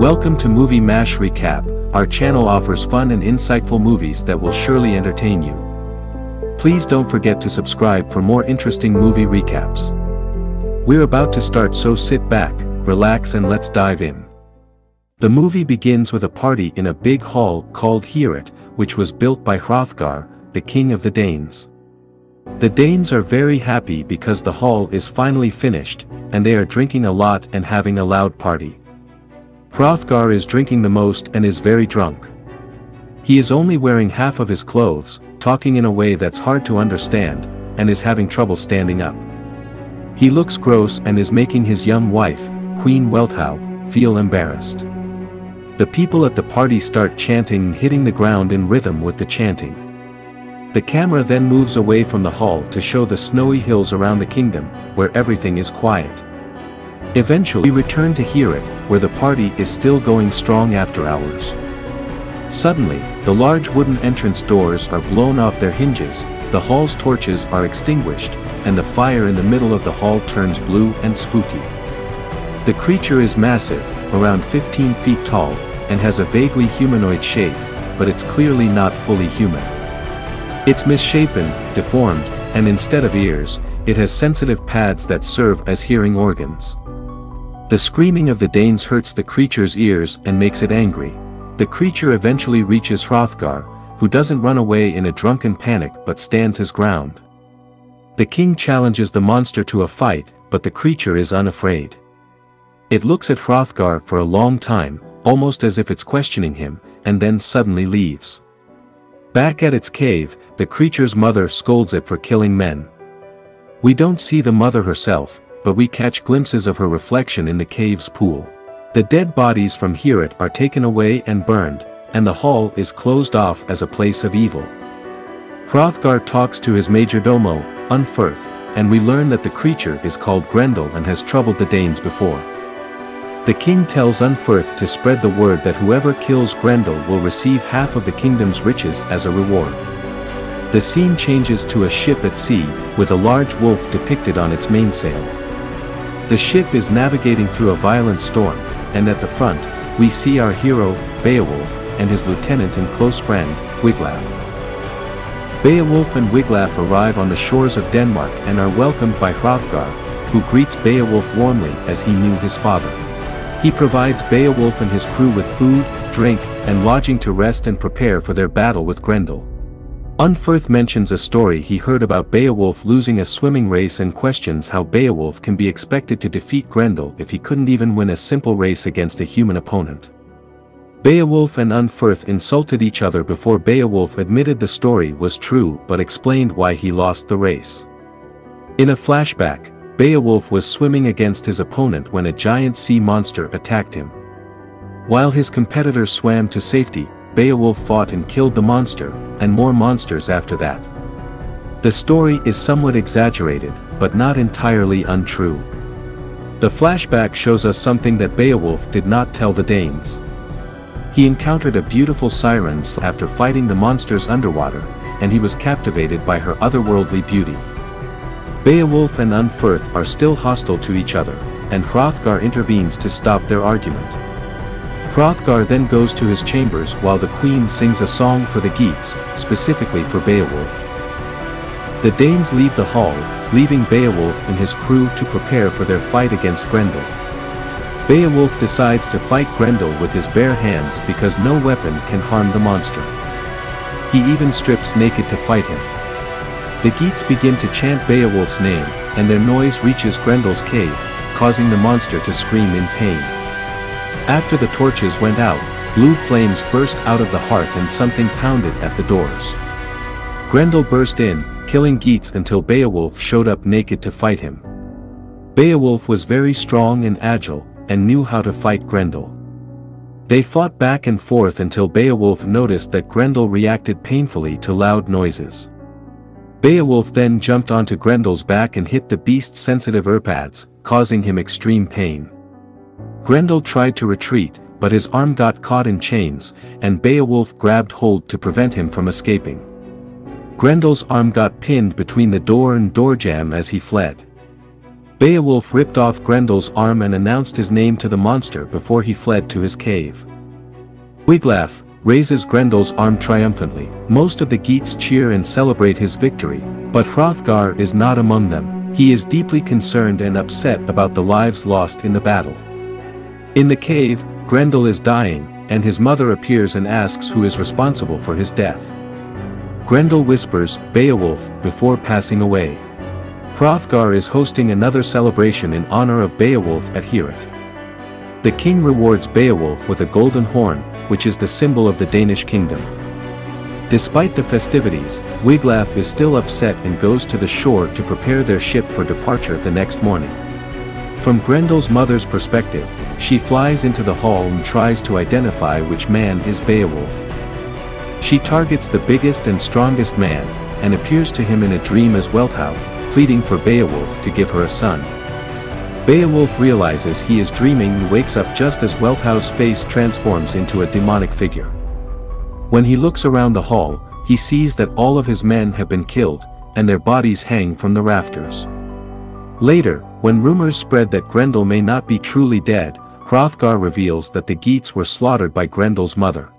Welcome to Movie Mash Recap, our channel offers fun and insightful movies that will surely entertain you. Please don't forget to subscribe for more interesting movie recaps. We're about to start so sit back, relax and let's dive in. The movie begins with a party in a big hall called Heorot, which was built by Hrothgar, the king of the Danes. The Danes are very happy because the hall is finally finished, and they are drinking a lot and having a loud party. Hrothgar is drinking the most and is very drunk. He is only wearing half of his clothes, talking in a way that's hard to understand, and is having trouble standing up. He looks gross and is making his young wife, Queen Wealhtheow, feel embarrassed. The people at the party start chanting and hitting the ground in rhythm with the chanting. The camera then moves away from the hall to show the snowy hills around the kingdom, where everything is quiet. Eventually we return to Heorot, where the party is still going strong after hours. Suddenly, the large wooden entrance doors are blown off their hinges, the hall's torches are extinguished, and the fire in the middle of the hall turns blue and spooky. The creature is massive, around 15 feet tall, and has a vaguely humanoid shape, but it's clearly not fully human. It's misshapen, deformed, and instead of ears, it has sensitive pads that serve as hearing organs. The screaming of the Danes hurts the creature's ears and makes it angry. The creature eventually reaches Hrothgar, who doesn't run away in a drunken panic but stands his ground. The king challenges the monster to a fight, but the creature is unafraid. It looks at Hrothgar for a long time, almost as if it's questioning him, and then suddenly leaves. Back at its cave, the creature's mother scolds it for killing men. We don't see the mother herself, but we catch glimpses of her reflection in the cave's pool. The dead bodies from Heorot are taken away and burned, and the hall is closed off as a place of evil. Hrothgar talks to his majordomo, Unferth, and we learn that the creature is called Grendel and has troubled the Danes before. The king tells Unferth to spread the word that whoever kills Grendel will receive half of the kingdom's riches as a reward. The scene changes to a ship at sea, with a large wolf depicted on its mainsail. The ship is navigating through a violent storm, and at the front, we see our hero, Beowulf, and his lieutenant and close friend, Wiglaf. Beowulf and Wiglaf arrive on the shores of Denmark and are welcomed by Hrothgar, who greets Beowulf warmly as he knew his father. He provides Beowulf and his crew with food, drink, and lodging to rest and prepare for their battle with Grendel. Unferth mentions a story he heard about Beowulf losing a swimming race and questions how Beowulf can be expected to defeat Grendel if he couldn't even win a simple race against a human opponent. Beowulf and Unferth insulted each other before Beowulf admitted the story was true but explained why he lost the race. In a flashback, Beowulf was swimming against his opponent when a giant sea monster attacked him. While his competitor swam to safety, Beowulf fought and killed the monster, and more monsters after that. The story is somewhat exaggerated, but not entirely untrue. The flashback shows us something that Beowulf did not tell the Danes. He encountered a beautiful siren after fighting the monsters underwater, and he was captivated by her otherworldly beauty. Beowulf and Unferth are still hostile to each other, and Hrothgar intervenes to stop their argument. Hrothgar then goes to his chambers while the queen sings a song for the Geats, specifically for Beowulf. The Danes leave the hall, leaving Beowulf and his crew to prepare for their fight against Grendel. Beowulf decides to fight Grendel with his bare hands because no weapon can harm the monster. He even strips naked to fight him. The Geats begin to chant Beowulf's name, and their noise reaches Grendel's cave, causing the monster to scream in pain. After the torches went out, blue flames burst out of the hearth and something pounded at the doors. Grendel burst in, killing Geats until Beowulf showed up naked to fight him. Beowulf was very strong and agile, and knew how to fight Grendel. They fought back and forth until Beowulf noticed that Grendel reacted painfully to loud noises. Beowulf then jumped onto Grendel's back and hit the beast's sensitive earpads, causing him extreme pain. Grendel tried to retreat, but his arm got caught in chains, and Beowulf grabbed hold to prevent him from escaping. Grendel's arm got pinned between the door and doorjamb as he fled. Beowulf ripped off Grendel's arm and announced his name to the monster before he fled to his cave. Wiglaf raises Grendel's arm triumphantly. Most of the Geats cheer and celebrate his victory, but Hrothgar is not among them. He is deeply concerned and upset about the lives lost in the battle. In the cave, Grendel is dying, and his mother appears and asks who is responsible for his death. Grendel whispers, Beowulf, before passing away. Hrothgar is hosting another celebration in honor of Beowulf at Heorot. The king rewards Beowulf with a golden horn, which is the symbol of the Danish kingdom. Despite the festivities, Wiglaf is still upset and goes to the shore to prepare their ship for departure the next morning. From Grendel's mother's perspective, she flies into the hall and tries to identify which man is Beowulf. She targets the biggest and strongest man, and appears to him in a dream as Wealhtheow, pleading for Beowulf to give her a son. Beowulf realizes he is dreaming and wakes up just as Wealhtheow's face transforms into a demonic figure. When he looks around the hall, he sees that all of his men have been killed, and their bodies hang from the rafters. Later, when rumors spread that Grendel may not be truly dead, Hrothgar reveals that the Geats were slaughtered by Grendel's mother.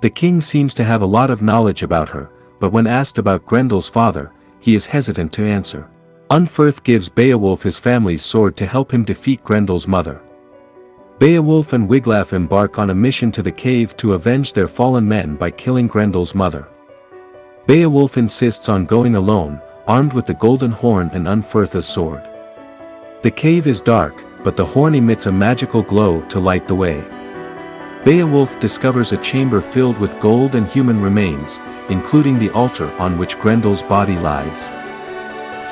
The king seems to have a lot of knowledge about her, but when asked about Grendel's father, he is hesitant to answer. Unferth gives Beowulf his family's sword to help him defeat Grendel's mother. Beowulf and Wiglaf embark on a mission to the cave to avenge their fallen men by killing Grendel's mother. Beowulf insists on going alone, armed with the golden horn and Unferth's sword. The cave is dark, but the horn emits a magical glow to light the way. Beowulf discovers a chamber filled with gold and human remains, including the altar on which Grendel's body lies.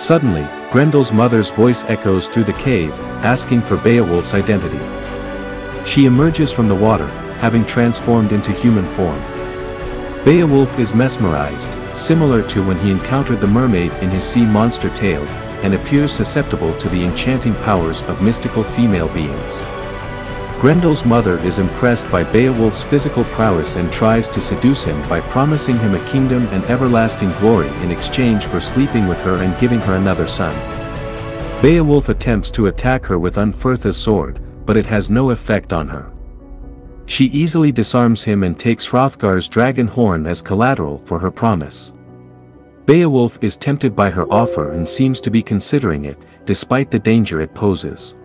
Suddenly, Grendel's mother's voice echoes through the cave, asking for Beowulf's identity. She emerges from the water, having transformed into human form. Beowulf is mesmerized, similar to when he encountered the mermaid in his sea monster tale, and appears susceptible to the enchanting powers of mystical female beings. Grendel's mother is impressed by Beowulf's physical prowess and tries to seduce him by promising him a kingdom and everlasting glory in exchange for sleeping with her and giving her another son. Beowulf attempts to attack her with Unferth's sword, but it has no effect on her. She easily disarms him and takes Hrothgar's dragon horn as collateral for her promise. Beowulf is tempted by her offer and seems to be considering it, despite the danger it poses.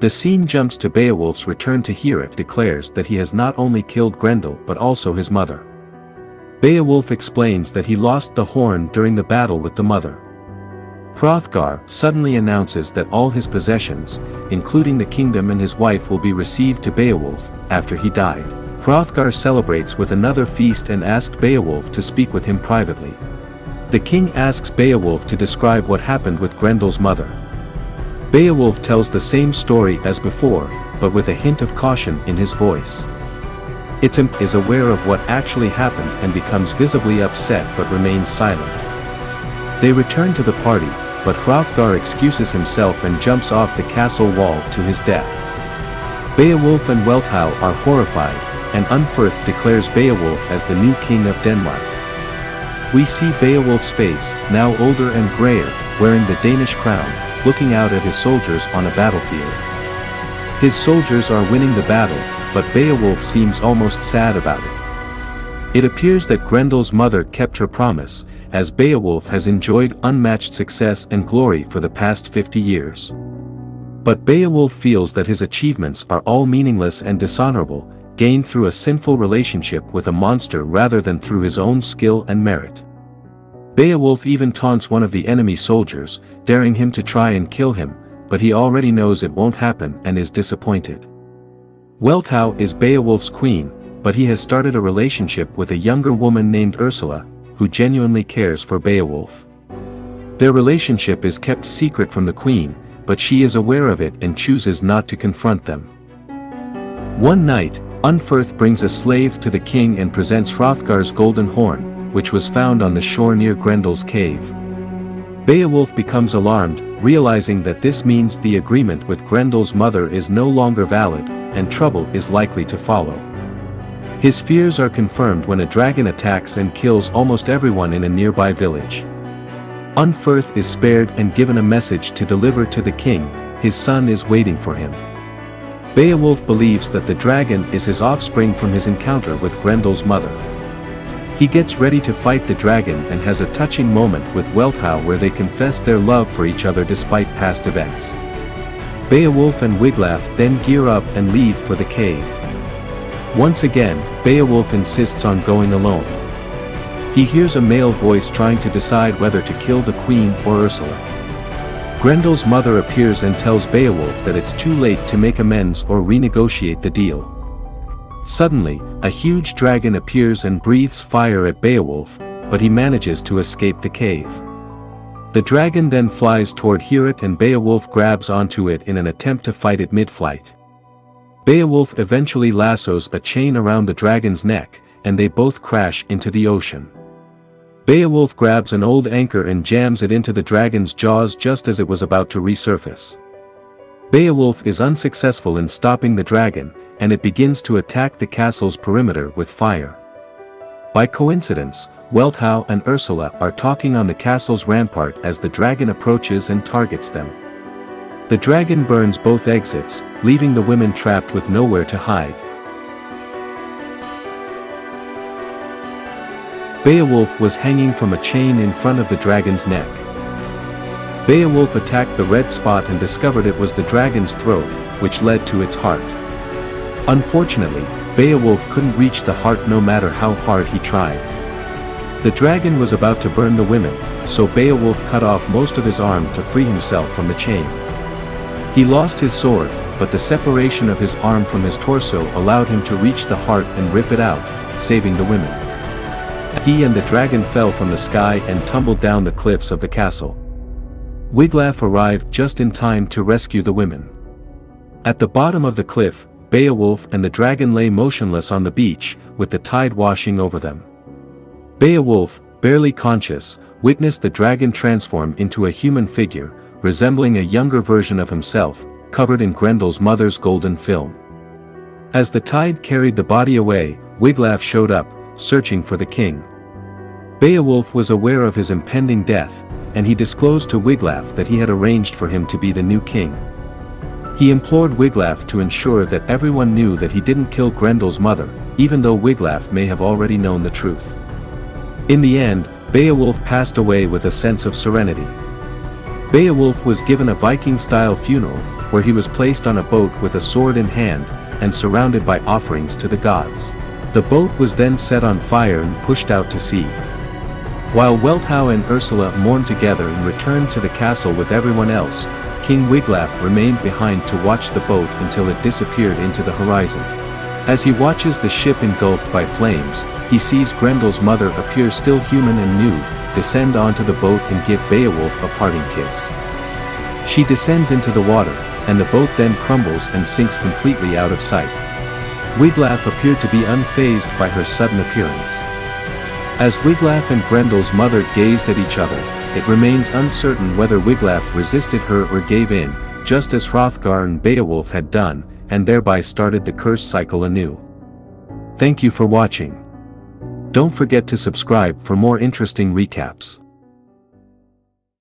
The scene jumps to Beowulf's return to Heorot declares that he has not only killed Grendel but also his mother. Beowulf explains that he lost the horn during the battle with the mother. Hrothgar suddenly announces that all his possessions, including the kingdom and his wife will be received to Beowulf, after he died. Hrothgar celebrates with another feast and asked Beowulf to speak with him privately. The king asks Beowulf to describe what happened with Grendel's mother. Beowulf tells the same story as before, but with a hint of caution in his voice. Itzimp is aware of what actually happened and becomes visibly upset but remains silent. They return to the party, but Hrothgar excuses himself and jumps off the castle wall to his death. Beowulf and Wealhtheow are horrified, and Unferth declares Beowulf as the new king of Denmark. We see Beowulf's face, now older and grayer, wearing the Danish crown, looking out at his soldiers on a battlefield. His soldiers are winning the battle, but Beowulf seems almost sad about it. It appears that Grendel's mother kept her promise, as Beowulf has enjoyed unmatched success and glory for the past 50 years. But Beowulf feels that his achievements are all meaningless and dishonorable, gained through a sinful relationship with a monster rather than through his own skill and merit. Beowulf even taunts one of the enemy soldiers, daring him to try and kill him, but he already knows it won't happen and is disappointed. Wealhtheow is Beowulf's queen, but he has started a relationship with a younger woman named Ursula, who genuinely cares for Beowulf. Their relationship is kept secret from the queen, but she is aware of it and chooses not to confront them. One night, Unferth brings a slave to the king and presents Hrothgar's golden horn, which was found on the shore near Grendel's cave. Beowulf becomes alarmed, realizing that this means the agreement with Grendel's mother is no longer valid, and trouble is likely to follow. His fears are confirmed when a dragon attacks and kills almost everyone in a nearby village. Unferth is spared and given a message to deliver to the king, his son is waiting for him. Beowulf believes that the dragon is his offspring from his encounter with Grendel's mother. He gets ready to fight the dragon and has a touching moment with Wealhtheow where they confess their love for each other despite past events. Beowulf and Wiglaf then gear up and leave for the cave. Once again, Beowulf insists on going alone. He hears a male voice trying to decide whether to kill the queen or Ursula. Grendel's mother appears and tells Beowulf that it's too late to make amends or renegotiate the deal. Suddenly, a huge dragon appears and breathes fire at Beowulf, but he manages to escape the cave. The dragon then flies toward Heorot and Beowulf grabs onto it in an attempt to fight it mid-flight. Beowulf eventually lassos a chain around the dragon's neck, and they both crash into the ocean. Beowulf grabs an old anchor and jams it into the dragon's jaws just as it was about to resurface. Beowulf is unsuccessful in stopping the dragon, and it begins to attack the castle's perimeter with fire. By coincidence, Wealhtheow and Ursula are talking on the castle's rampart as the dragon approaches and targets them. The dragon burns both exits, leaving the women trapped with nowhere to hide. Beowulf was hanging from a chain in front of the dragon's neck. Beowulf attacked the red spot and discovered it was the dragon's throat, which led to its heart. Unfortunately, Beowulf couldn't reach the heart no matter how hard he tried. The dragon was about to burn the women, so Beowulf cut off most of his arm to free himself from the chain. He lost his sword, but the separation of his arm from his torso allowed him to reach the heart and rip it out, saving the women. He and the dragon fell from the sky and tumbled down the cliffs of the castle. Wiglaf arrived just in time to rescue the women. At the bottom of the cliff, Beowulf and the dragon lay motionless on the beach, with the tide washing over them. Beowulf, barely conscious, witnessed the dragon transform into a human figure, resembling a younger version of himself, covered in Grendel's mother's golden film. As the tide carried the body away, Wiglaf showed up, searching for the king. Beowulf was aware of his impending death, and he disclosed to Wiglaf that he had arranged for him to be the new king. He implored Wiglaf to ensure that everyone knew that he didn't kill Grendel's mother, even though Wiglaf may have already known the truth. In the end, Beowulf passed away with a sense of serenity. Beowulf was given a Viking-style funeral, where he was placed on a boat with a sword in hand, and surrounded by offerings to the gods. The boat was then set on fire and pushed out to sea. While Wealhtheow and Ursula mourned together and returned to the castle with everyone else, King Wiglaf remained behind to watch the boat until it disappeared into the horizon. As he watches the ship engulfed by flames, he sees Grendel's mother appear still human and new, descend onto the boat and give Beowulf a parting kiss. She descends into the water, and the boat then crumbles and sinks completely out of sight. Wiglaf appeared to be unfazed by her sudden appearance. As Wiglaf and Grendel's mother gazed at each other, it remains uncertain whether Wiglaf resisted her or gave in, just as Hrothgar and Beowulf had done, and thereby started the curse cycle anew. Thank you for watching. Don't forget to subscribe for more interesting recaps.